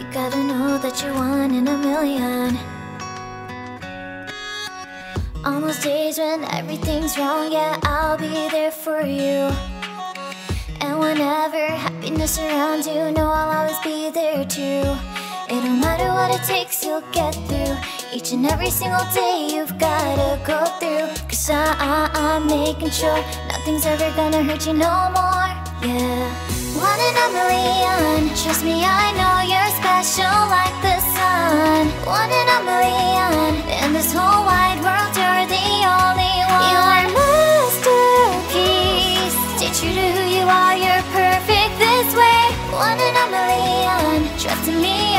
You gotta know that you're one in a million. On those days when everything's wrong, yeah, I'll be there for you. And whenever happiness surrounds you, know I'll always be there too. It don't matter what it takes, you'll get through. Each and every single day, you've gotta go through. Cause I, I, I'm making sure nothing's ever gonna hurt you no more. Yeah. One in a million. Trust me, I know true to who you are, you're perfect this way. One in a million. Trust in me,